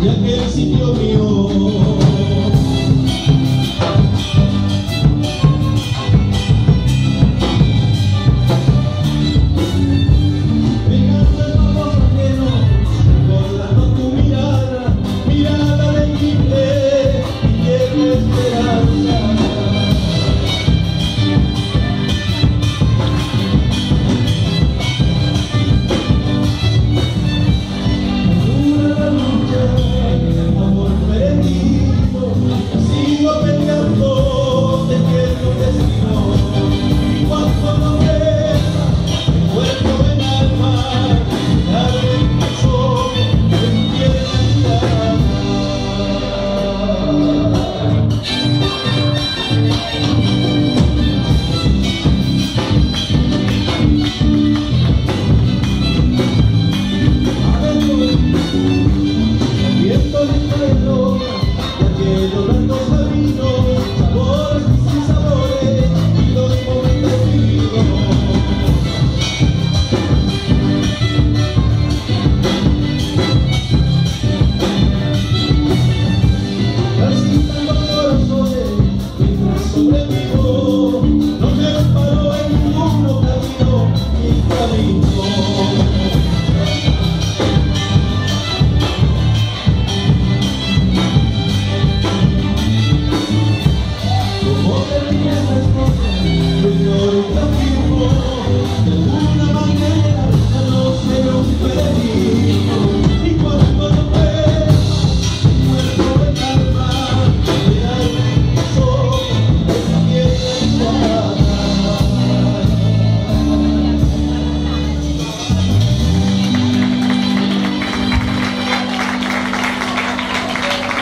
de aquel sitio mío. solitario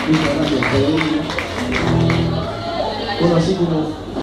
Muchas gracias, Bueno, así como